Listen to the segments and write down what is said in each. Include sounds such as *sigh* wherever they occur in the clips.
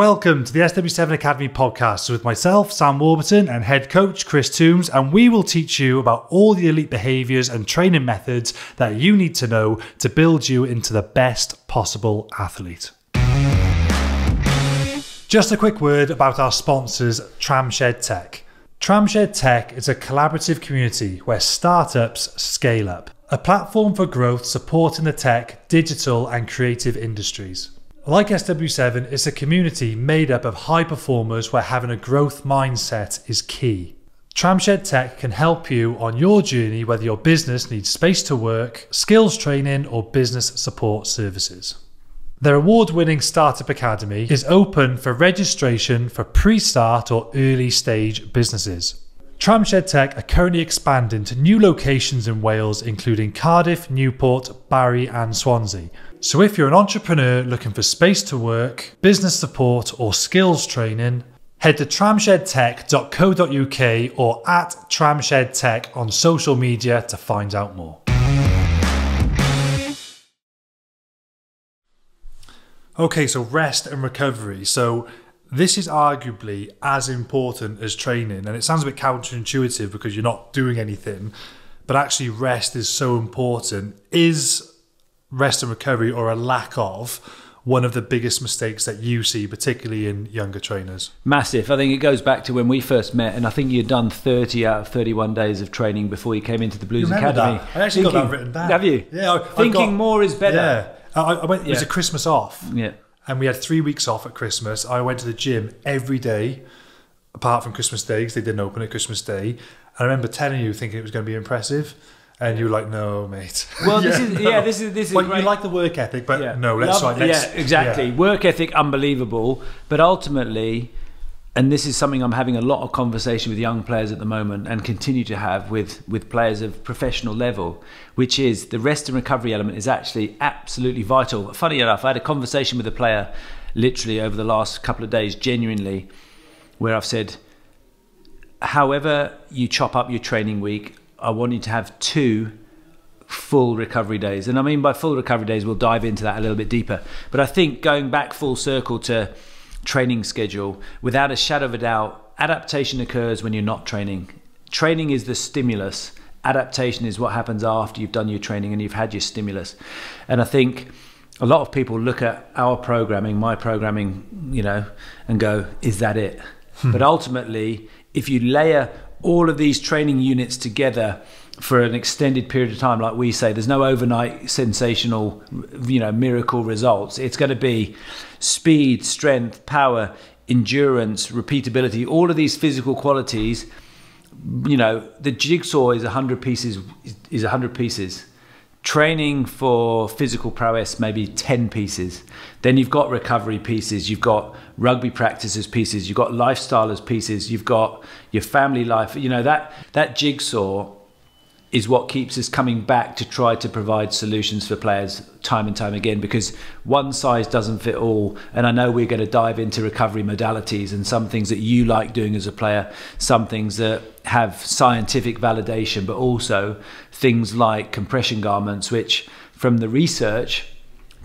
Welcome to the SW7 Academy podcast with myself, Sam Warburton, and head coach Chris Toombs, and we will teach you about all the elite behaviors and training methods that you need to know to build you into the best possible athlete. Just a quick word about our sponsors, Tramshed Tech. Tramshed Tech is a collaborative community where startups scale up, a platform for growth supporting the tech, digital, and creative industries. Like SW7, it's a community made up of high performers where having a growth mindset is key. Tramshed Tech can help you on your journey whether your business needs space to work, skills training, or business support services. Their award winning Startup Academy is open for registration for pre start or early stage businesses. Tramshed Tech are currently expanding to new locations in Wales, including Cardiff, Newport, Barry, and Swansea. So if you're an entrepreneur looking for space to work, business support, or skills training, head to tramshedtech.co.uk or at tramshedtech on social media to find out more. Okay, so rest and recovery. So this is arguably as important as training, and it sounds a bit counterintuitive because you're not doing anything, but actually rest is so important. Is rest and recovery or a lack of one of the biggest mistakes that you see, particularly in younger trainers? Massive. I think it goes back to when we first met, and I think you'd done 30 out of 31 days of training before you came into the Blues Academy. That? I actually thinking, got that written down. Have you? Yeah. I, thinking got, more is better. Yeah. I, I went. It was a Christmas off. Yeah. and we had three weeks off at Christmas. I went to the gym every day, apart from Christmas Day because they didn't open at Christmas Day. And I remember telling you, thinking it was going to be impressive, and you're like, "No, mate." *laughs* Well, this is yeah, this is this is Well, great. you like the work ethic, but Yeah. no, let's Love- try. Yeah, exactly. yeah. Work ethic, unbelievable. But ultimately, and this is something I'm having a lot of conversation with young players at the moment, and continue to have with with players of professional level, which is the rest and recovery element is actually absolutely vital. Funny enough, I had a conversation with a player literally over the last couple of days, genuinely, where I've said, however you chop up your training week, I want you to have two full recovery days. And I mean by full recovery days, we'll dive into that a little bit deeper. But I think going back full circle to training schedule, without a shadow of a doubt, adaptation occurs when you're not training. Training is the stimulus. Adaptation is what happens after you've done your training and you've had your stimulus. And I think a lot of people look at our programming, my programming, you know, and go, is that it? Hmm. But ultimately, if you layer all of these training units together for an extended period of time, like we say, there's no overnight sensational, you know, miracle results. It's going to be speed, strength, power, endurance, repeatability, all of these physical qualities. You know, the jigsaw is 100 pieces, is 100 pieces training for physical prowess maybe 10 pieces. Then you've got recovery pieces you've got rugby practices pieces you've got lifestyle as pieces you've got your family life you know that that jigsaw is what keeps us coming back to try to provide solutions for players time and time again because one size doesn't fit all. And I know we're going to dive into recovery modalities and some things that you like doing as a player some things that have scientific validation but also things like compression garments which from the research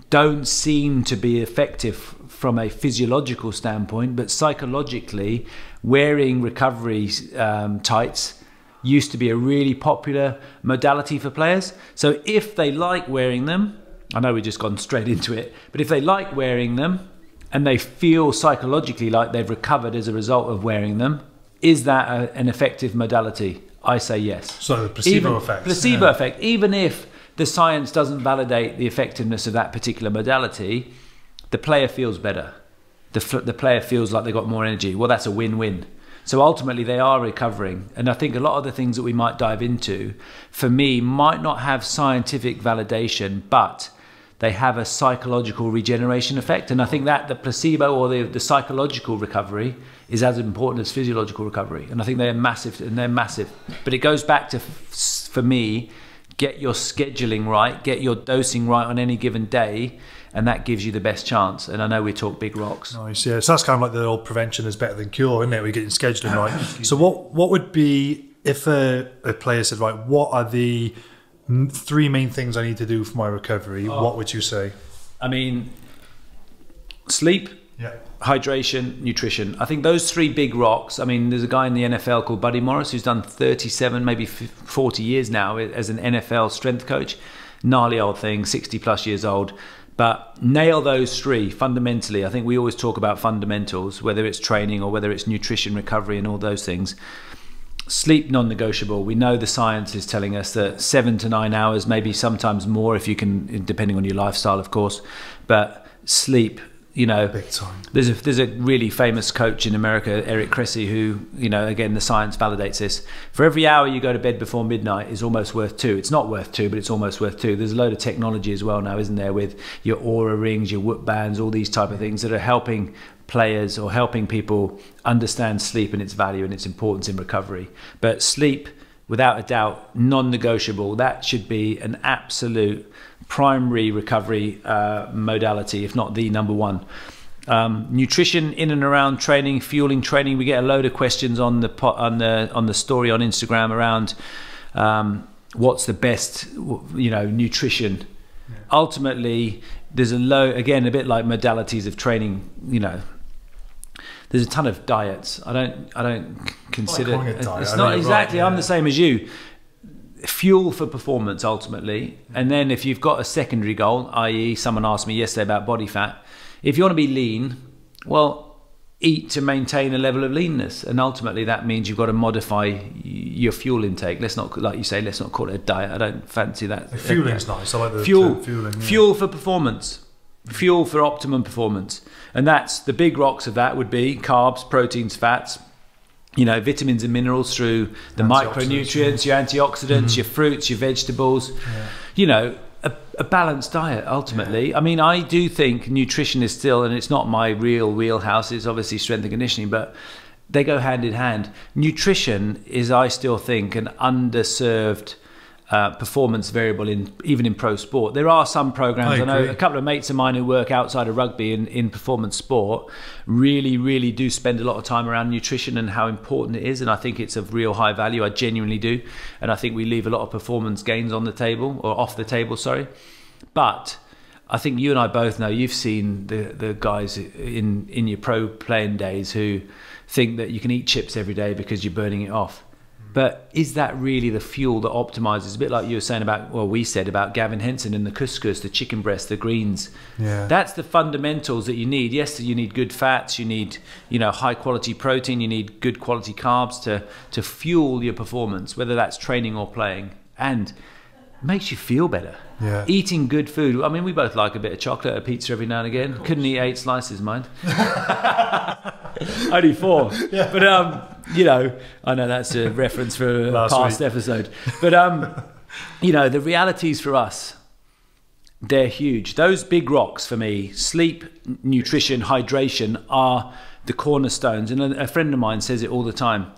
don't seem to be effective from a physiological standpoint but psychologically wearing recovery um, tights used to be a really popular modality for players. So if they like wearing them, I know we've just gone straight into it, but if they like wearing them and they feel psychologically like they've recovered as a result of wearing them, is that a, an effective modality? I say yes. So the placebo Even- effect. Placebo Yeah. effect. Even if the science doesn't validate the effectiveness of that particular modality, the player feels better. The, the player feels like they've got more energy. Well, that's a win win. So ultimately, they are recovering. And I think a lot of the things that we might dive into, for me, might not have scientific validation, but they have a psychological regeneration effect. And I think that the placebo or the, the psychological recovery is as important as physiological recovery. And I think they're massive, and they're massive. But it goes back to, for me, get your scheduling right, get your dosing right on any given day, and that gives you the best chance. And I know we talk big rocks. Nice, yeah. So that's kind of like the old prevention is better than cure, isn't it? We're getting scheduling right. *laughs* so what what would be if a, a player said, right, what are the three main things I need to do for my recovery? Oh. What would you say? I mean, sleep Yeah. hydration, nutrition. I think those three big rocks. I mean, there's a guy in the NFL called Buddy Morris who's done 37, maybe 40 years now eh, as an NFL strength coach. Gnarly old thing, 60 plus years old. But nail those three fundamentally. I think we always talk about fundamentals, whether it's training or whether it's nutrition, recovery, and all those things. Sleep non negotiable. We know the science is telling us that seven to nine hours, maybe sometimes more if you can, depending on your lifestyle, of course. But sleep you know, Big time. there's a there's a really famous coach in America, Eric Cressey, who you know again the science validates this. For every hour you go to bed before midnight is almost worth two. It's not worth two, but it's almost worth two. There's a load of technology as well now, isn't there, with your Oura rings, your Whoop bands, all these type of things that are helping players or helping people understand sleep and its value and its importance in recovery. But sleep, without a doubt, non-negotiable. That should be an absolute primary recovery uh, modality, if not the number one. Um, nutrition in and around training, fueling training. We get a load of questions on the pot, on the on the story on Instagram around um, what's the best, you know, nutrition. Yeah. Ultimately, there's a low again, a bit like modalities of training. You know, there's a ton of diets. I don't I don't consider it it's not exactly. Right, yeah. I'm the same as you fuel for performance ultimately. Mm. And then if you've got a secondary goal, i.e., someone asked me yesterday about body fat, if you want to be lean, well, eat to maintain a level of leanness, and ultimately that means you've got to modify your fuel intake. Let's not, like you say, let's not call it a diet. I don't fancy that. The fueling's nice. I like the fuel. Fueling, yeah. Fuel for performance. Mm. Fuel for optimum performance, and that's the big rocks of that would be carbs, proteins, fats, you know, vitamins and minerals through the micronutrients, your antioxidants, mm-hmm. your fruits, your vegetables. Yeah. You know, a, a, balanced diet ultimately. Yeah. I mean, I do think nutrition is still, and it's not my real wheelhouse. It's obviously strength and conditioning, but they go hand in hand. Nutrition is, I still think, an underserved uh, performance variable in even in pro sport. There are some programs. I, I, know a couple of mates of mine who work outside of rugby in, in performance sport really, really do spend a lot of time around nutrition and how important it is. And I think it's of real high value. I genuinely do. And I think we leave a lot of performance gains on the table or off the table. Sorry, but. I think you and I both know you've seen the the guys in in your pro playing days who think that you can eat chips every day because you're burning it off. But is that really the fuel that optimizes? A bit like you were saying about, well, we said about Gavin Henson and the couscous, the chicken breast, the greens. Yeah. That's the fundamentals that you need. Yes, you need good fats, you need, you know, high quality protein, you need good quality carbs to, to fuel your performance, whether that's training or playing. And makes you feel better. Yeah. Eating good food. I mean, we both like a bit of chocolate, a pizza every now and again. Couldn't eat eight slices, mind. *laughs* Only four. Yeah. But um, you know, I know that's a *laughs* reference for a past week. episode. But um, *laughs* you know, the realities for us, they're huge. Those big rocks for me, sleep, nutrition, hydration, are the cornerstones. And a friend of mine says it all the time.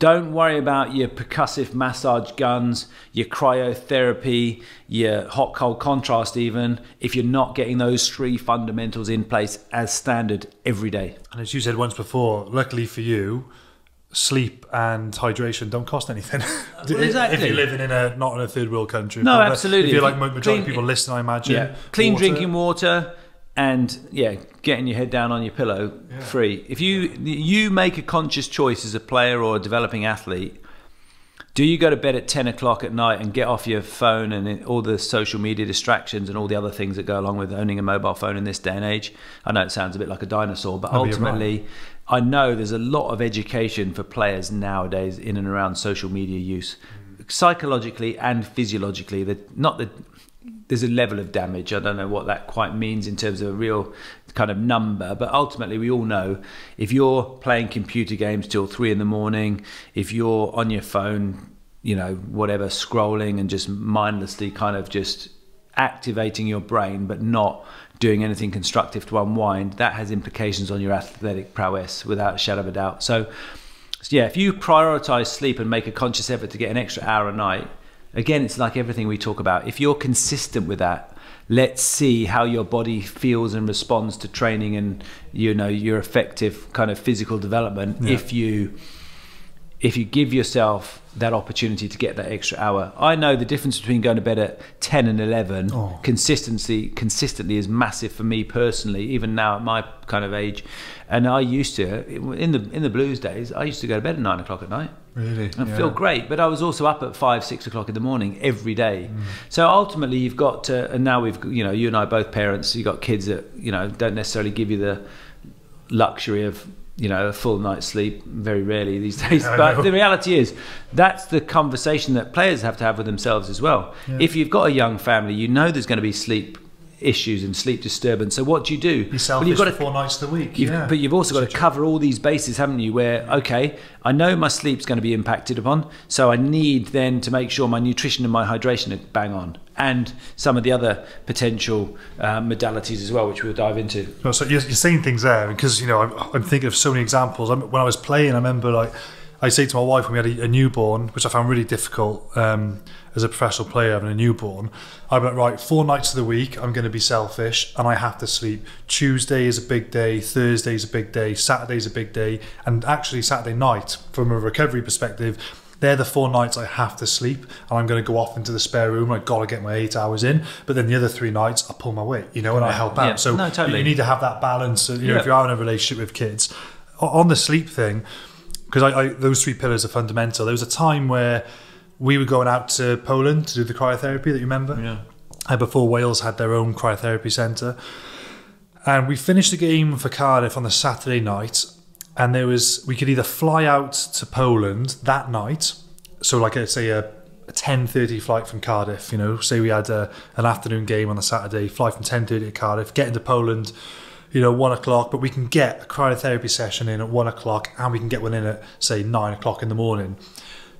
Don't worry about your percussive massage guns, your cryotherapy, your hot cold contrast, even if you're not getting those three fundamentals in place as standard every day. And as you said once before, luckily for you, sleep and hydration don't cost anything. *laughs* exactly. if you're living in a not in a third world country. No, absolutely. If you're like majority clean, of people listening, I imagine. Yeah. Clean water. drinking water and yeah, getting your head down on your pillow yeah. free. If you you make a conscious choice as a player or a developing athlete, do you go to bed at ten o'clock at night and get off your phone and all the social media distractions and all the other things that go along with owning a mobile phone in this day and age? I know it sounds a bit like a dinosaur, but ultimately. I know there's a lot of education for players nowadays in and around social media use, psychologically and physiologically. That not the there's a level of damage. I don't know what that quite means in terms of a real kind of number, but ultimately we all know if you're playing computer games till three in the morning, if you're on your phone, you know, whatever, scrolling and just mindlessly kind of just activating your brain, but not doing anything constructive to unwind, that has implications on your athletic prowess without a shadow of a doubt. So, yeah, if you prioritize sleep and make a conscious effort to get an extra hour a night, again, it's like everything we talk about. If you're consistent with that, let's see how your body feels and responds to training and you know your effective kind of physical development. Yeah. If you if you give yourself that opportunity to get that extra hour. I know the difference between going to bed at 10 and 11 Oh. consistency consistently is massive for me personally even now at my kind of age and I used to in the in the blues days I used to go to bed at 9 o'clock at night Really? and feel great. But I was also up at five, six o'clock in the morning every day. Mm. So ultimately, you've got to, and now we've, you know, you and I both parents. You've got kids that, you know, don't necessarily give you the luxury of, you know, a full night's sleep very rarely these *laughs* days. I but know. the reality is, that's the conversation that players have to have with themselves as well. If you've got a young family, you know there's going to be sleep issues and sleep disturbance. So what do you do? Be selfish you've got to four nights a week. You've, yeah. But you've also got to cover all these bases, haven't you? Where okay, I know my sleep's going to be impacted upon, so I need then to make sure my nutrition and my hydration are bang on, and some of the other potential uh, modalities as well, which we'll dive into. So you're, you're saying things there because you know I'm, I'm thinking of so many examples. I, when I was playing, I remember like I say to my wife when we had a, a newborn, which I found really difficult um, as a professional player having a newborn. I'm like, right, four nights of the week, I'm going to be selfish and I have to sleep. Tuesday is a big day, Thursday is a big day, Saturday is a big day, and actually Saturday night, from a recovery perspective. They're the four nights I have to sleep, and I'm going to go off into the spare room. I've got to get my eight hours in. But then the other three nights, I pull my weight, you know, and I help out. Yeah. So No, totally. you need to have that balance. You know, Yeah. if you're in a relationship with kids, on the sleep thing, because I, I those three pillars are fundamental. There was a time where we were going out to Poland to do the cryotherapy that you remember, Yeah. uh, before Wales had their own cryotherapy centre, and we finished the game for Cardiff on the Saturday night, and there was we could either fly out to Poland that night, so like a, say a. A ten thirty flight from Cardiff. You know, say we had a, an afternoon game on the Saturday, fly from ten thirty to Cardiff, get into Poland, you know, one o'clock, but we can get a cryotherapy session in at one o'clock and we can get one in at, say, nine o'clock in the morning.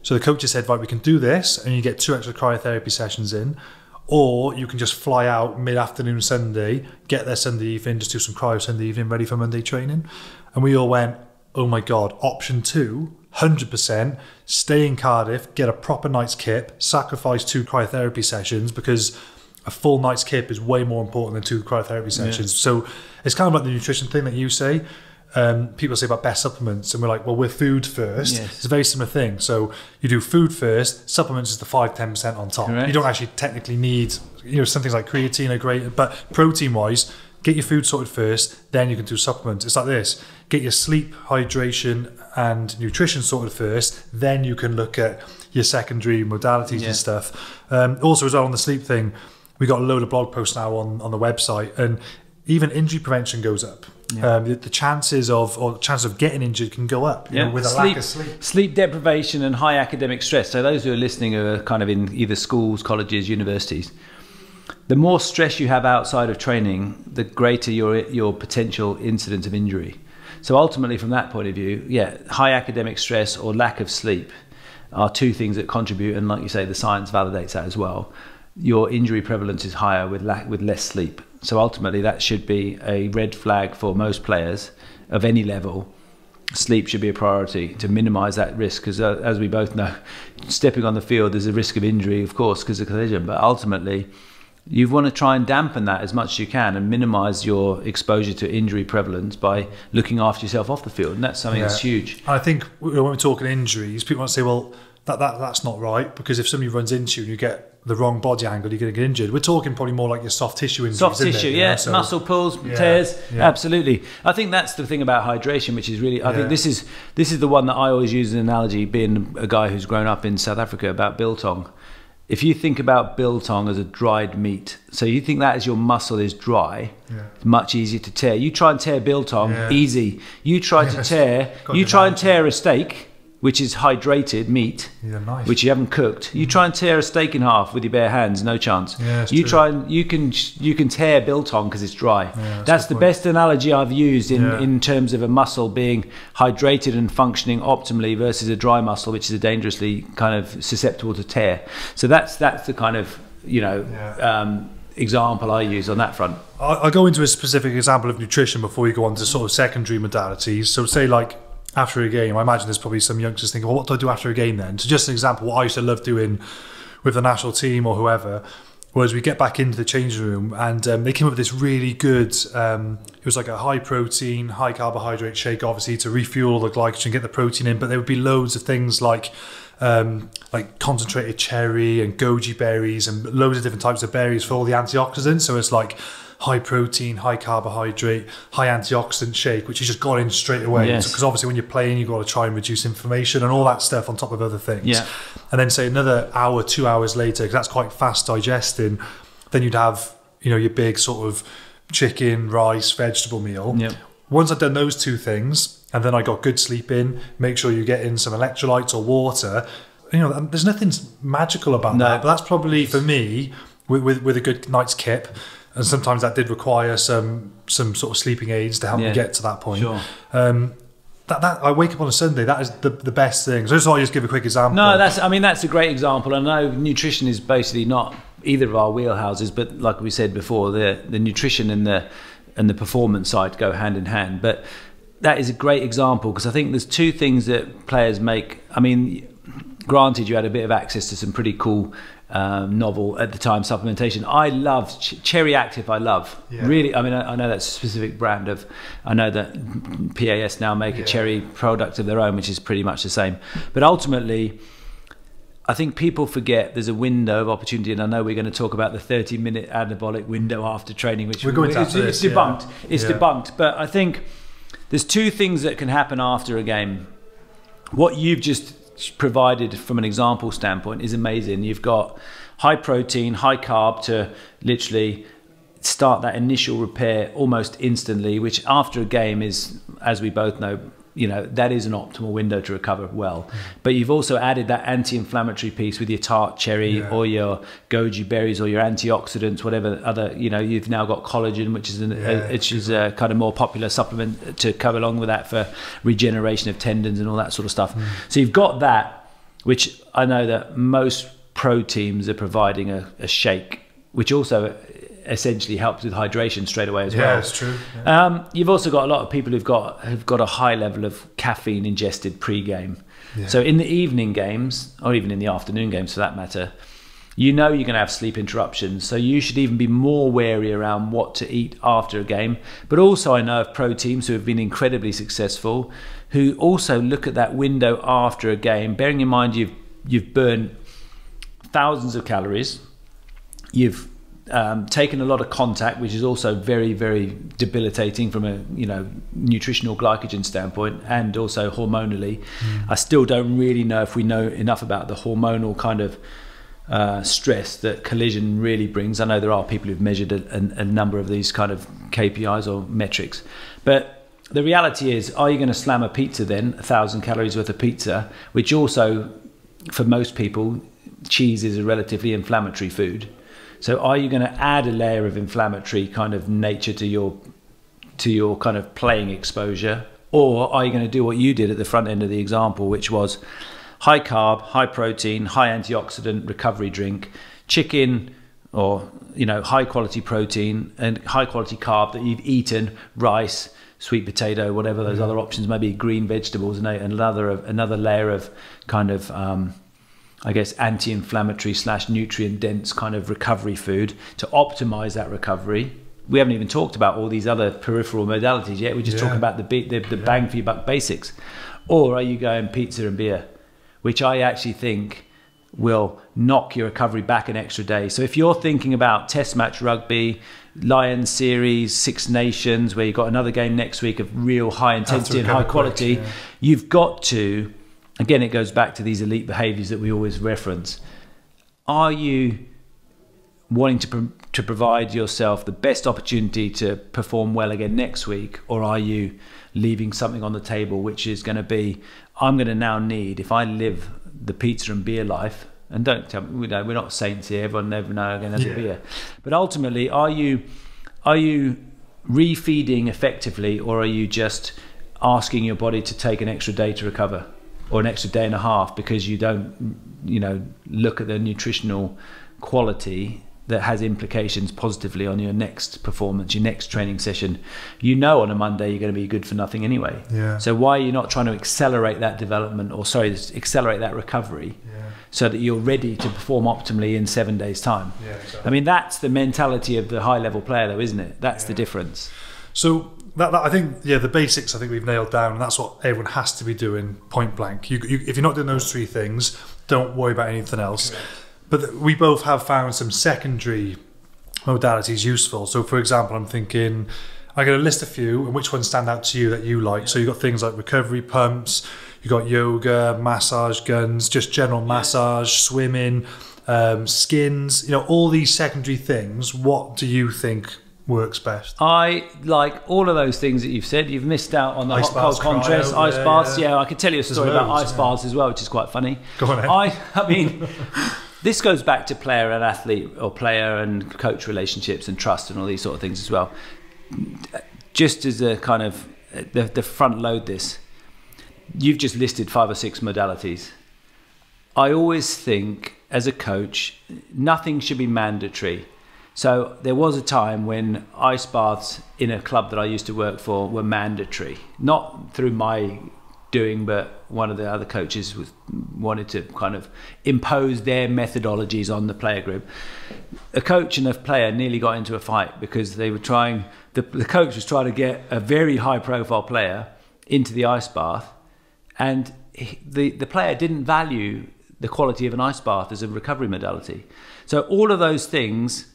So the coaches said, right, we can do this and you get two extra cryotherapy sessions in, or you can just fly out mid afternoon Sunday, get there Sunday evening, just do some cryo Sunday evening, ready for Monday training. And we all went, oh my God, option two, 100%, stay in Cardiff, get a proper night's kip, sacrifice two cryotherapy sessions because a full night's kip is way more important than two cryotherapy sessions. So it's kind of like the nutrition thing that you say. Um, people say about best supplements, and we're like, well, we're food first. Yes. It's a very similar thing. So you do food first, supplements is the five ten percent on top. Correct. You don't actually technically need, you know, some things like creatine are great, but protein wise, get your food sorted first, then you can do supplements. It's like this: get your sleep, hydration, and nutrition sorted first, then you can look at your secondary modalities Yeah. and stuff. Um, also, as well on the sleep thing, we got a load of blog posts now on on the website, and even injury prevention goes up. Um, the, the chances of or chances of getting injured can go up you know, with a lack of sleep. sleep deprivation and high academic stress. So those who are listening who are kind of in either schools, colleges, universities, the more stress you have outside of training, the greater your your potential incidence of injury. So ultimately, from that point of view, yeah, high academic stress or lack of sleep are two things that contribute, and like you say, the science validates that as well. Your injury prevalence is higher with lack with less sleep. So ultimately, that should be a red flag for most players of any level sleep should be a priority to minimize that risk because uh, as we both know *laughs* stepping on the field there's a risk of injury of course because of collision but ultimately you want to try and dampen that as much as you can and minimize your exposure to injury prevalence by looking after yourself off the field and that's something that's huge And I think when we're talking injuries, people might say, well, that, that that's not right because if somebody runs into you and you get the wrong body angle, you're going to get injured. We're talking probably more like your soft tissue injuries. soft it, tissue you yeah? So- muscle pulls Yeah, tears yeah. absolutely i think that's the thing about hydration which is really i Yeah. think this is this is the one that i always use as an analogy being a guy who's grown up in south africa about biltong if you think about biltong as a dried meat so you think that as your muscle is dry Yeah. it's much easier to tear you try and tear biltong Yeah. easy you try to tear you try and tear a steak which is hydrated meat which you haven't cooked. You try and tear a steak in half with your bare hands, no chance. Yeah, you true. try and you can you can tear biltong because it's dry. that's that's the point. best analogy I've used in Yeah. in terms of a muscle being hydrated and functioning optimally versus a dry muscle, which is a dangerously kind of susceptible to tear. So that's that's the kind of you know Yeah. um, example I use on that front. I'll, I'll go into a specific example of nutrition before we go on to sort of secondary modalities. So, say like after a game, I imagine there's probably some youngsters thinking, well, what do I do after a game then? So, just an example, what I used to love doing with the national team or whoever, was we get back into the changing room and um, they came up with this really good, um, it was like a high protein, high carbohydrate shake, obviously to refuel the glycogen, get the protein in. But there would be loads of things like um, like concentrated cherry and goji berries and loads of different types of berries for all the antioxidants. So it's like high protein, high carbohydrate, high antioxidant shake, which you just got in straight away. Yes. Because obviously when you're playing, you've got to try and reduce inflammation and all that stuff on top of other things. Yeah. And then say another hour, two hours later, because that's quite fast digesting, then you'd have, you know, your big sort of chicken, rice, vegetable meal. Yep. Once I'd done those two things, and then I got good sleep in, make sure you get in some electrolytes or water. You know, there's nothing magical about No. that, but that's probably for me with, with, with a good night's kip. And sometimes that did require some some sort of sleeping aids to help Yeah. me get to that point. Sure. Um, that, that I wake up on a Sunday. That is the, the best thing. So just I'd just give a quick example. No, that's. I mean, that's a great example. I know nutrition is basically not either of our wheelhouses, but like we said before, the the nutrition and the and the performance side go hand in hand. But that is a great example because I think there's two things that players make. I mean, granted, you had a bit of access to some pretty cool. Um, novel at the time supplementation. I love Ch- Cherry Active. I love Yeah. really. I mean, I, I know that's a specific brand of. I know that PAS now make a cherry product of their own, which is pretty much the same. But ultimately, I think people forget there's a window of opportunity, and I know we're going to talk about the 30 minute anabolic window after training, which We're going to it's, it's this, yeah. debunked. It's Yeah. debunked. But I think there's two things that can happen after a game. What you've just provided from an example standpoint is amazing. You've got high protein, high carb to literally start that initial repair almost instantly, which after a game is, as we both know, you know that is an optimal window to recover well. But you've also added that anti-inflammatory piece with your tart cherry Yeah. or your goji berries or your antioxidants, whatever other you know. You've now got collagen, which is an, Yeah, a, which is a kind of more popular supplement to come along with that for regeneration of tendons and all that sort of stuff. Mm. So you've got that, which I know that most pro teams are providing a, a shake, which also essentially helps with hydration straight away as yeah, well. Yeah, it's true. Um, you've also got a lot of people who've got have got a high level of caffeine ingested pre-game. Yeah. So in the evening games, or even in the afternoon games for that matter, you know you're going to have sleep interruptions. So you should even be more wary around what to eat after a game. But also, I know of pro teams who have been incredibly successful, who also look at that window after a game, bearing in mind you've you've burned thousands of calories, you've um, taken a lot of contact, which is also very, very debilitating from a you know nutritional glycogen standpoint, and also hormonally. I still don't really know if we know enough about the hormonal kind of uh, stress that collision really brings. I know there are people who've measured a, a, a number of these kind of KPIs or metrics, but the reality is, are you going to slam a pizza then, a thousand calories worth of pizza, which also, for most people, cheese is a relatively inflammatory food. So are you going to add a layer of inflammatory kind of nature to your to your kind of playing exposure, or are you going to do what you did at the front end of the example, which was high carb, high protein, high antioxidant recovery drink, chicken or you know high quality protein and high quality carb that you've eaten, rice, sweet potato, whatever those other options, maybe green vegetables, and another another layer of kind of um, I guess anti-inflammatory slash nutrient dense kind of recovery food to optimize that recovery. We haven't even talked about all these other peripheral modalities yet. We're just Yeah. talking about the the, the bang for your buck basics. Or are you going pizza and beer, which I actually think will knock your recovery back an extra day. So if you're thinking about Test match rugby, Lions series, Six Nations, where you've got another game next week of real high intensity and high quality, yeah. you've got to again it goes back to these elite behaviors that we always reference. Are you wanting to pro- to provide yourself the best opportunity to perform well again next week or are you leaving something on the table which is going to be I'm going to now need if I live the pizza and beer life and don't tell me we're not saints here everyone never know again has a beer. But ultimately are you are you refeeding effectively or are you just asking your body to take an extra day to recover or an extra day and a half because you don't you know look at the nutritional quality that has implications positively on your next performance your next training session you know on a monday you're going to be good for nothing anyway Yeah. so why are you not trying to accelerate that development or sorry accelerate that recovery Yeah. so that you're ready to perform optimally in seven days' time. Yeah, exactly. I mean, that's the mentality of the high level player, though, isn't it? That's the difference. So that, that I think yeah the basics I think we've nailed down and that's what everyone has to be doing point blank. You, you, if you're not doing those three things, don't worry about anything else. But th- we both have found some secondary modalities useful. So for example, I'm thinking I'm going to list a few and which ones stand out to you that you like. So you've got things like recovery pumps, you've got yoga, massage guns, just general massage, swimming, um, skins, you know, all these secondary things. What do you think works best? I like all of those things that you've said. You've missed out on the Ice hot cold contrast, cryo, ice yeah, baths. yeah. Yeah. I could tell you a story about ice yeah. baths as well, which is quite funny. Go on, Ed. I, I mean, *laughs* this goes back to player and athlete, or player and coach relationships and trust and all these sort of things as well. Just as a kind of the, the front load this, you've just listed five or six modalities. I always think as a coach, nothing should be mandatory. So there was a time when ice baths in a club that I used to work for were mandatory, not through my doing, but one of the other coaches was wanted to kind of impose their methodologies on the player group. A coach and a player nearly got into a fight because they were trying. The, the coach was trying to get a very high-profile player into the ice bath, and he- the the player didn't value the quality of an ice bath as a recovery modality. So all of those things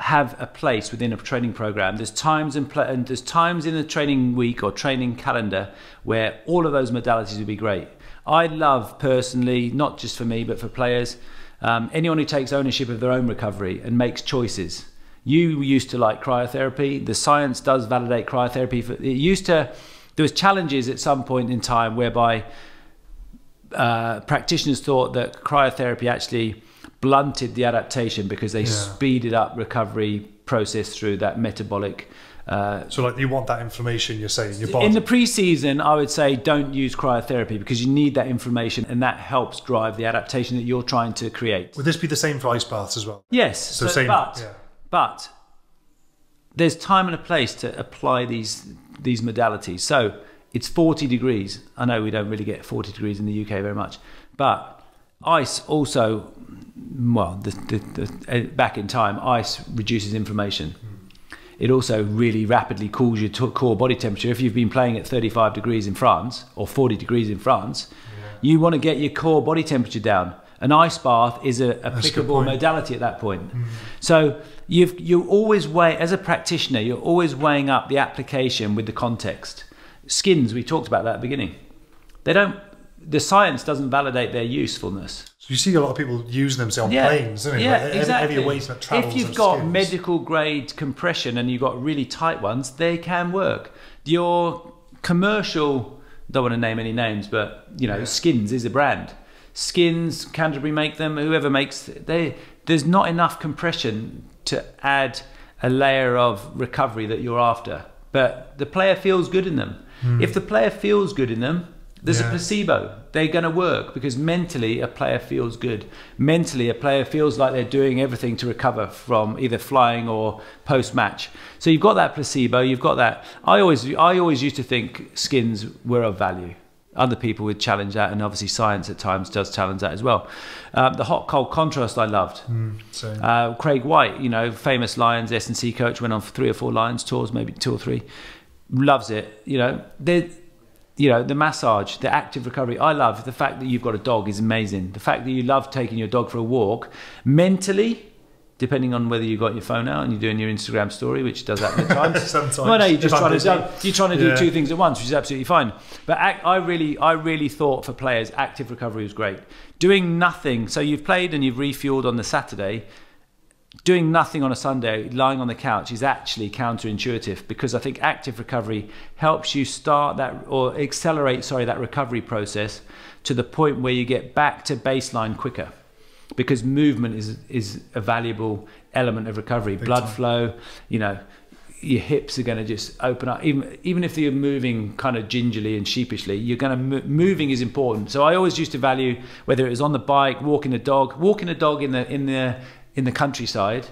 have a place within a training program. There's times pla and there's times in the training week or training calendar where all of those modalities would be great. I love personally, not just for me but for players, um, anyone who takes ownership of their own recovery and makes choices. You used to like cryotherapy. The science does validate cryotherapy. For, it used to. There was challenges at some point in time whereby uh, practitioners thought that cryotherapy actually blunted the adaptation because they Yeah. speeded up recovery process through that metabolic. Uh, So like you want that inflammation you're saying your body in the pre-season, I would say don't use cryotherapy because you need that inflammation and that helps drive the adaptation that you're trying to create. Would this be the same for ice baths as well? Yes, So so, same- but yeah. but there's time and a place to apply these these modalities. So it's 40 degrees. I know we don't really get 40 degrees in the UK very much, but ice also, well, the, the, the, uh, back in time, ice reduces inflammation. It also really rapidly cools your to- core body temperature. If you've been playing at 35 degrees in France or 40 degrees in France, you want to get your core body temperature down. An ice bath is a a applicable modality at that point. So you've you always weigh as a practitioner, you're always weighing up the application with the context. Skins, we talked about that at the beginning. They don't. The science doesn't validate their usefulness. So you see a lot of people using them say on planes, don't you? Yeah, like, exactly. Heavier weights that travels If you've got medical grade compression and you've got really tight ones, they can work. Your commercial, don't want to name any names, but you know, Yeah. Skins is a brand. Skins, Canterbury make them. Whoever makes they, there's not enough compression to add a layer of recovery that you're after. But the player feels good in them. Hmm. If the player feels good in them, there's. Yeah. a placebo. They're going to work because mentally a player feels good. Mentally, a player feels like they're doing everything to recover from either flying or post match. So you've got that placebo. You've got that. I always, I always used to think skins were of value. Other people would challenge that, and obviously science at times does challenge that as well. Um, the hot cold contrast I loved. Mm. Uh, Craig White, you know, famous Lions S and C coach, went on for three or four Lions tours, maybe two or three. Loves it. You know, they, you know, the massage, the active recovery. I love the fact that you've got a dog is amazing. The fact that you love taking your dog for a walk, mentally. Depending on whether you've got your phone out and you're doing your Instagram story, which does happen at times. *laughs* Sometimes. Well, no, you're just trying to busy. you're trying to do Yeah. two things at once, which is absolutely fine. But act, I really, I really thought for players, active recovery was great. Doing nothing. So you've played and you've refueled on the Saturday. Doing nothing on a Sunday, lying on the couch, is actually counterintuitive because I think active recovery helps you start that or accelerate, sorry, that recovery process to the point where you get back to baseline quicker because movement is is a valuable element of recovery. Blood time. flow, you know, your hips are going to just open up. Even even if you're moving kind of gingerly and sheepishly, you're going to mo- moving is important. So I always used to value whether it was on the bike, walking the dog, walking a dog in the in the in the countryside.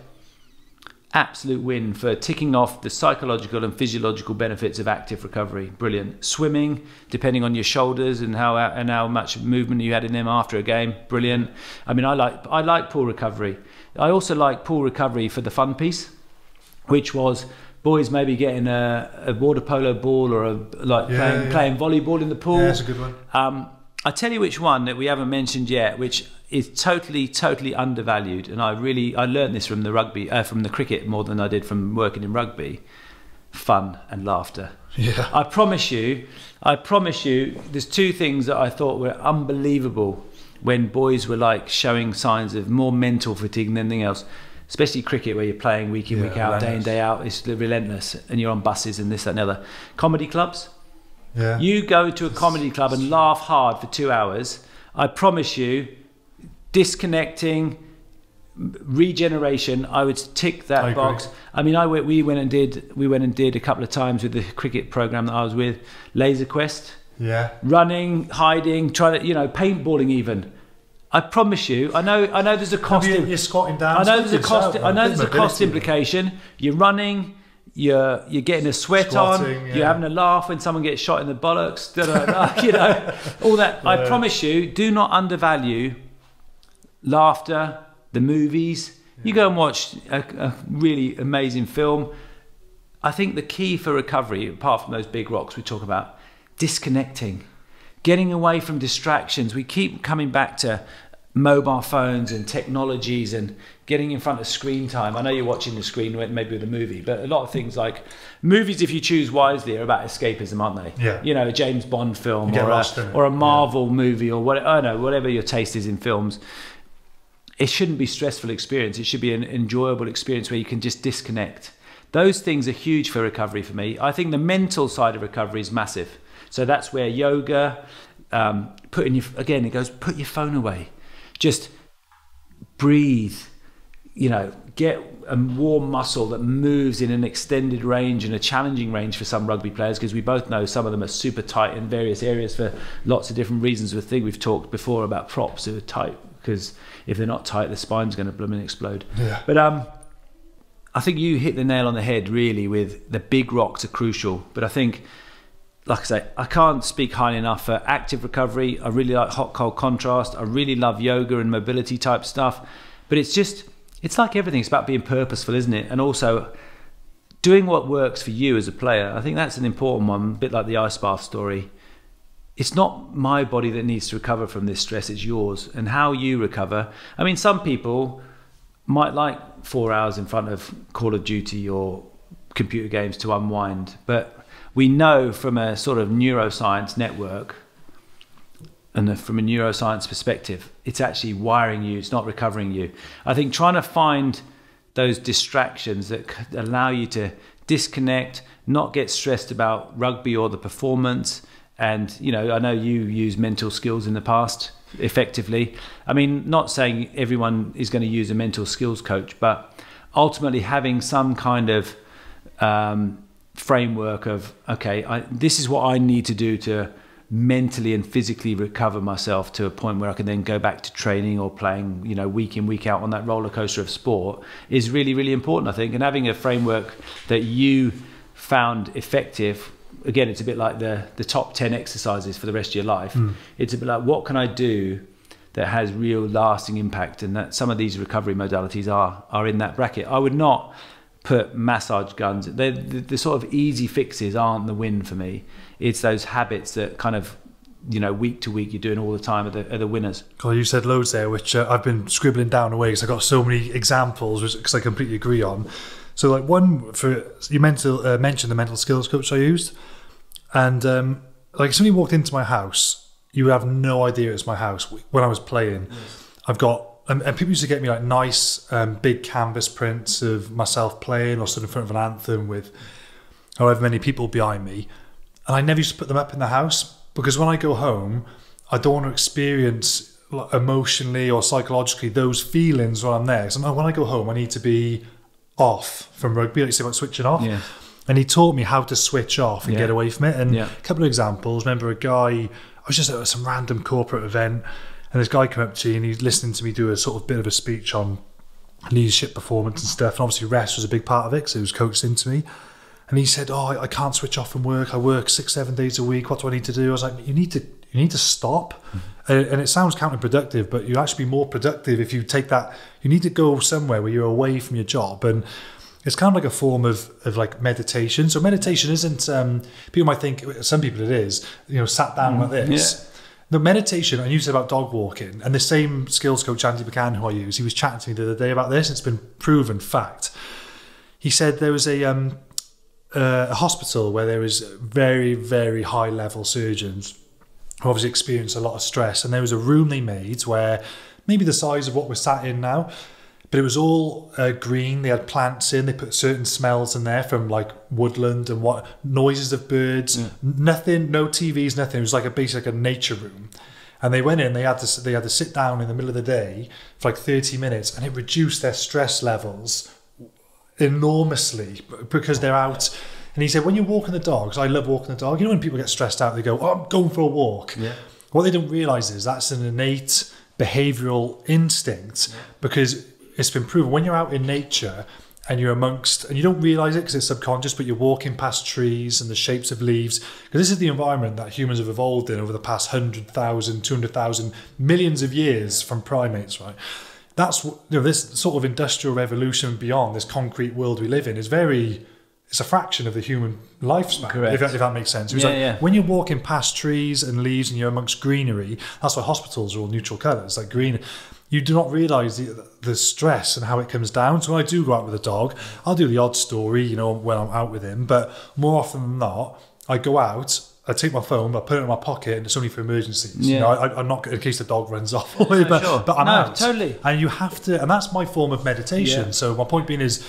absolute win for ticking off the psychological and physiological benefits of active recovery. Brilliant. Swimming, depending on your shoulders and how and how much movement you had in them after a game. Brilliant. I mean, I like I like pool recovery. I also like pool recovery for the fun piece, which was boys maybe getting a, a water polo ball or a like Yeah, playing, yeah. playing volleyball in the pool. Yeah, that's a good one. Um, I tell you which one that we haven't mentioned yet, which is totally, totally undervalued, and I really I learned this from the rugby, uh, from the cricket more than I did from working in rugby. Fun and laughter. Yeah. I promise you, I promise you, there's two things that I thought were unbelievable when boys were like showing signs of more mental fatigue than anything else. Especially cricket, where you're playing week in, Yeah, week out, day in, day out. It's relentless, and you're on buses and this, that, and the other. Comedy clubs, Yeah. you go to a comedy club and laugh hard for two hours. I promise you, disconnecting, regeneration. I would tick that I box. I mean, I went, we went and did we went and did a couple of times with the cricket program that I was with, Laser Quest, yeah. running, hiding, trying to you know paintballing even. I promise you, I know I know there's a cost. You're, in- you're squatting down. I know there's a yourself, cost. I know there's a cost implication. You're running. You're you're getting a sweat Squatting, on. yeah. You're having a laugh when someone gets shot in the bollocks. Da, da, da, *laughs* you know, all that. I promise you, do not undervalue laughter, the movies. You go and watch a, a really amazing film. I think the key for recovery, apart from those big rocks we talk about, disconnecting, getting away from distractions. We keep coming back to mobile phones and technologies and getting in front of screen time. I know you're watching the screen maybe with a movie, but a lot of things like movies, if you choose wisely, are about escapism, aren't they? Yeah. You know, a James Bond film or a, or a Marvel movie or what I don't know, whatever your taste is in films it shouldn't be stressful experience. It should be an enjoyable experience where you can just disconnect. Those things are huge for recovery for me. I think the mental side of recovery is massive. So that's where yoga, um, putting your again, it goes put your phone away, just breathe. You know, get a warm muscle that moves in an extended range and a challenging range for some rugby players because we both know some of them are super tight in various areas for lots of different reasons. The thing we've talked before about props who are tight because if they're not tight, the spine's going to bloom and explode. Yeah. But um, I think you hit the nail on the head really with the big rocks are crucial. But I think, like I say, I can't speak highly enough for active recovery. I really like hot cold contrast. I really love yoga and mobility type stuff. But it's just, it's like everything. It's about being purposeful, isn't it? And also doing what works for you as a player. I think that's an important one, a bit like the ice bath story. It's not my body that needs to recover from this stress, it's yours. And how you recover. I mean, some people might like four hours in front of Call of Duty or computer games to unwind, but we know from a sort of neuroscience network and from a neuroscience perspective, it's actually wiring you, it's not recovering you. I think trying to find those distractions that allow you to disconnect, not get stressed about rugby or the performance. And, you know, I know you use mental skills in the past effectively. I mean, not saying everyone is going to use a mental skills coach, but ultimately having some kind of um, framework of, okay, I, this is what I need to do to mentally and physically recover myself to a point where I can then go back to training or playing, you know, week in, week out on that roller coaster of sport is really, really important, I think. And having a framework that you found effective, again, it's a bit like the, the top 10 exercises for the rest of your life. Hmm. It's a bit like, what can I do that has real lasting impact? And that some of these recovery modalities are, are in that bracket. I would not put massage guns. The, the sort of easy fixes aren't the win for me. It's those habits that kind of, you know, week to week you're doing all the time are the, are the winners. God, you said loads there, which uh, I've been scribbling down away because I've got so many examples, which because I completely agree on. So, like one for you mental uh, mentioned the mental skills coach I used, and um, like if somebody walked into my house, you would have no idea it's my house when I was playing. I've got and, and people used to get me like nice um, big canvas prints of myself playing or stood in front of an anthem with however many people behind me, and I never used to put them up in the house because when I go home, I don't want to experience emotionally or psychologically those feelings while I'm there. So when I go home, I need to be off from rugby. Like you say about switching off. Yeah. And he taught me how to switch off and Yeah. get away from it. And Yeah. a couple of examples. Remember a guy, I was just at some random corporate event, and this guy came up to me and he's listening to me do a sort of bit of a speech on leadership performance and stuff. And obviously, rest was a big part of it because it was coached into me. And he said, "Oh, I, can't switch off from work. I work six, seven days a week. What do I need to do?" I was like, "You need to, you need to stop." Uh, and it sounds counterproductive, but you actually be more productive if you take that. You need to go somewhere where you're away from your job, and it's kind of like a form of, of like meditation. So meditation isn't. Um, people might think some people it is. You know, sat down like this. The meditation, and you said about dog walking, and the same skills coach Andy Buchanan who I use, he was chatting to me the other day about this. It's been proven fact. He said there was a um, uh, a hospital where there was very very high level surgeons who obviously experienced a lot of stress, and there was a room they made where maybe the size of what we're sat in now, but it was all uh, green. They had plants in. They put certain smells in there from like woodland and what noises of birds. Nothing, no TVs, nothing. It was like a basic like a nature room. And they went in. They had to they had to sit down in the middle of the day for like thirty minutes, and it reduced their stress levels enormously because they're out. And he said, when you're walking the dogs, I love walking the dog. You know, when people get stressed out, they go, "Oh, I'm going for a walk." Yeah. What they don't realize is that's an innate behavioral instinct because it's been proven when you're out in nature and you're amongst and you don't realize it because it's subconscious but you're walking past trees and the shapes of leaves because this is the environment that humans have evolved in over the past 100,000 200,000 millions of years from primates right that's you know this sort of industrial revolution beyond this concrete world we live in is very it's a fraction of the human lifespan Correct. if that, if that makes sense It was Yeah, like, yeah. when you're walking past trees and leaves and you're amongst greenery, that's why hospitals are all neutral colours, like green. You do not realise the, the stress and how it comes down. So when I do go out with a dog, I'll do the odd story, you know, when I'm out with him. But more often than not, I go out, I take my phone, I put it in my pocket, and it's only for emergencies. You Yeah. know, I, I'm not in case the dog runs *laughs* off. but, sure. but I'm No, out. totally. And you have to, and that's my form of meditation. Yeah. So my point being is,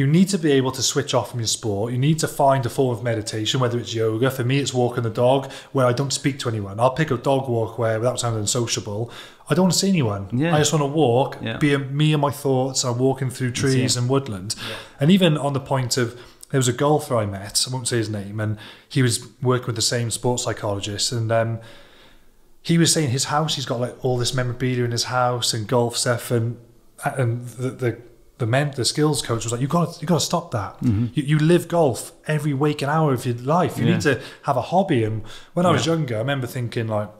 you need to be able to switch off from your sport. You need to find a form of meditation, whether it's yoga. For me, it's walking the dog, where I don't speak to anyone. I'll pick a dog walk where, without sounding sociable, I don't want to see anyone. Yeah. I just want to walk, Yeah. be me and my thoughts. I'm walking through trees and woodland. And even on the point of, there was a golfer I met, I won't say his name, and he was working with the same sports psychologist. And um, he was saying his house, he's got like all this memorabilia in his house and golf stuff, and and the the the men, the skills coach was like, you got you got to stop that. Mm-hmm. You, you live golf every waking hour of your life. You Yeah. need to have a hobby. And when I was younger, I remember thinking like.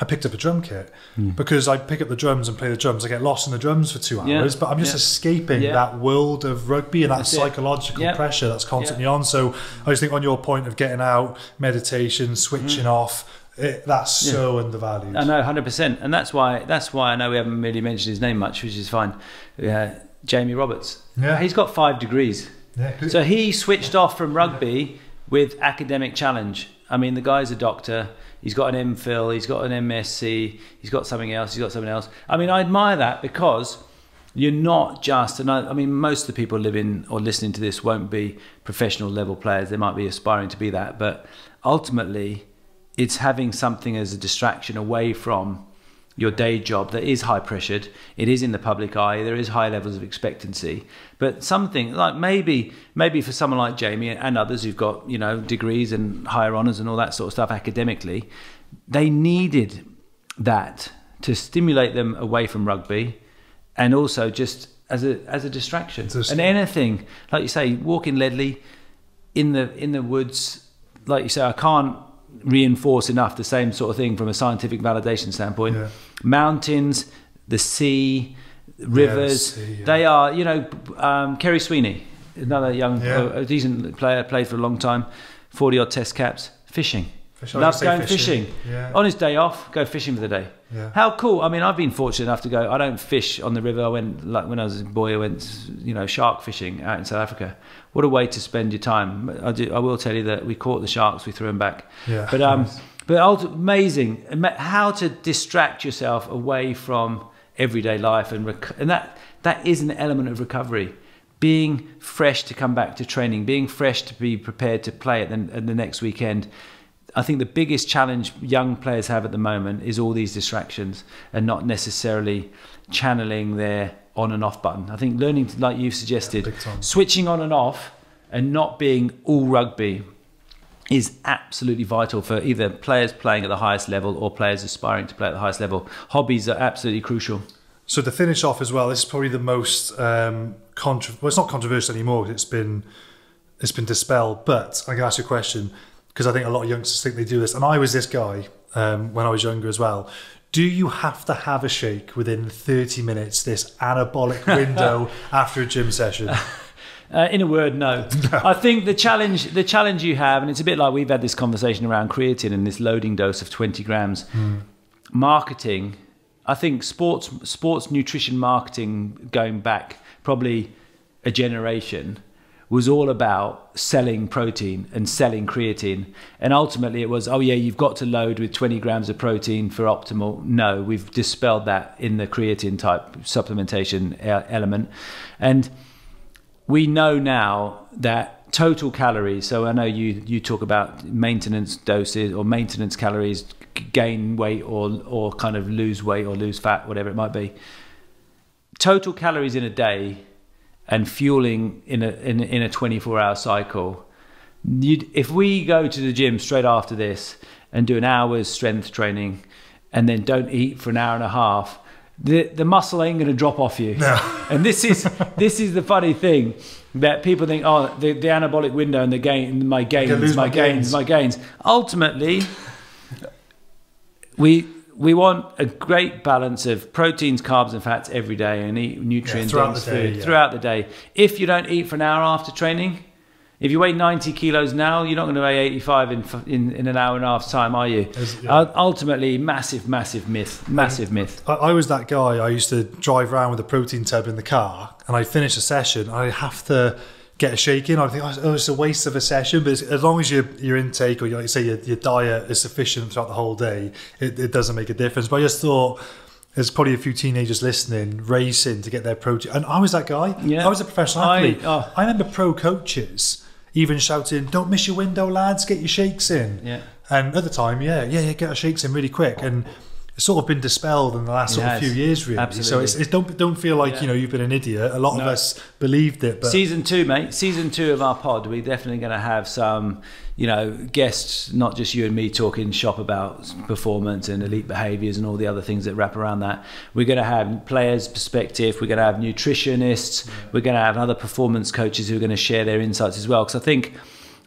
I picked up a drum kit hmm. because I pick up the drums and play the drums. I get lost in the drums for two Yeah. hours, but I'm just Yeah. escaping Yeah. that world of rugby and that psychological Yeah. pressure that's constantly on. So I just think on your point of getting out, meditation, switching mm. off, it, that's so undervalued. I know, hundred percent, and that's why that's why I know we haven't really mentioned his name much, which is fine. Yeah, Jamie Roberts. Yeah. he's got five degrees, Yeah. so he switched off from rugby with academic challenge. I mean, the guy's a doctor. He's got an MPhil. He's got an MSc. He's got something else. He's got something else. I mean, I admire that because you're not just, and I, I mean, most of the people living or listening to this won't be professional level players. They might be aspiring to be that, but ultimately, it's having something as a distraction away from your day job that is high pressured. It is in the public eye. There is high levels of expectancy, but something like maybe, maybe for someone like Jamie and others who've got you know degrees and higher honors and all that sort of stuff academically, they needed that to stimulate them away from rugby, and also just as a as a distraction. And anything like you say, walking Ledley in the in the woods, like you say, I can't reinforce enough the same sort of thing from a scientific validation standpoint. Yeah. Mountains, the sea, rivers, sea, yeah. they are, you know, um, Ceri Sweeney, another young, Yeah. a decent player, played for a long time, 40 odd test caps, fishing. Fish- Loves going fishing. fishing. Yeah. On his day off, go fishing for the day. Yeah. How cool! I mean, I've been fortunate enough to go. I don't fish on the river. I went like when I was a boy. I went, you know, shark fishing out in South Africa. What a way to spend your time! I, do, I will tell you that we caught the sharks. We threw them back. Yeah. But um, but ulti- amazing how to distract yourself away from everyday life and rec- and that that is an element of recovery. Being fresh to come back to training, being fresh to be prepared to play at the, at the next weekend. I think the biggest challenge young players have at the moment is all these distractions and not necessarily channeling their on and off button. I think learning, to, like you've suggested, time. switching on and off and not being all rugby is absolutely vital for either players playing at the highest level or players aspiring to play at the highest level. Hobbies are absolutely crucial. So to finish off as well, this is probably the most um, contra- well, it's not controversial anymore. It's been it's been dispelled. But I'm gonna ask you a question because I think a lot of youngsters think they do this, and I was this guy um, when I was younger as well. Do you have to have a shake within 30 minutes? This anabolic *laughs* window after a gym session. *laughs* Uh, in a word, no. I think the challenge, the challenge you have, and it's a bit like we've had this conversation around creatine and this loading dose of 20 grams. Marketing, I think sports sports nutrition marketing going back probably a generation was all about selling protein and selling creatine. And ultimately it was, oh yeah, you've got to load with 20 grams of protein for optimal. No, we've dispelled that in the creatine type supplementation element. And we know now that total calories so i know you you talk about maintenance doses or maintenance calories gain weight or or kind of lose weight or lose fat whatever it might be total calories in a day and fueling in a in, a- in a 24 hour cycle. You'd, if we go to the gym straight after this and do an hour's strength training and then don't eat for an hour and a half the the muscle ain't going to drop off you. *laughs* And this is this is the funny thing that people think oh the, the anabolic window and the gain my gains my my gains, gains. my gains. Ultimately we we want a great balance of proteins, carbs, and fats every day, and eat nutrient throughout dense the day, food yeah. throughout the day. If you don't eat for an hour after training, if you weigh 90 kilos now, you're not going to weigh 85 in, in, in an hour and a half's time, are you? Yeah. Uh, ultimately, massive, massive myth. Massive myth. I, I was that guy. I used to drive around with a protein tub in the car, and I'd finish a session. I'd have to get a shake in. I think oh, it's a waste of a session, but as long as your your intake or like you say your, your diet is sufficient throughout the whole day, it, it doesn't make a difference. But I just thought. There's probably a few teenagers listening, racing to get their protein. And I was that guy. Yeah. I was a professional I- athlete. oh. I remember pro coaches even shouting, "Don't miss your window, lads! Get your shakes in." Yeah. And at the time, yeah, yeah, yeah, get our shakes in really quick. And it's sort of been dispelled in the last sort of few years, really. So Absolutely. it's, it's don't don't feel like you know you've been an idiot. A lot of us believed it, but Season two, mate. Season two of our pod. We're definitely going to have some, you know, guests, not just you and me talking shop about performance and elite behaviors and all the other things that wrap around that. We're going to have players' perspective. We're going to have nutritionists. We're going to have other performance coaches who are going to share their insights as well. Because I think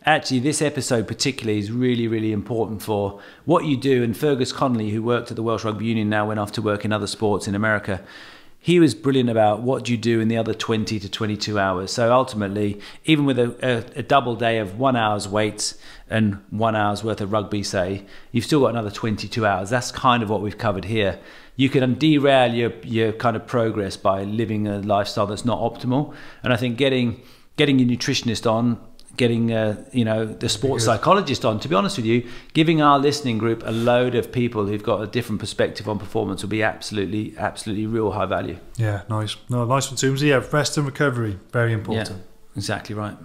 actually this episode particularly is really really important for what you do. And fergus connolly who worked at the welsh rugby union now went off to work in other sports in america. He was brilliant about what you do in the other 20 to 22 hours. So ultimately even with a, a, a double day of one hour's weights and one hour's worth of rugby say you've still got another 22 hours. That's kind of what we've covered here. You can derail your, your kind of progress by living a lifestyle that's not optimal. And i think getting getting your nutritionist on getting uh, you know the sports psychologist on to be honest with you giving our listening group a load of people who've got a different perspective on performance will be absolutely absolutely real high value yeah, nice. No, nice one, Toomsy. Yeah, rest and recovery, very important. yeah exactly right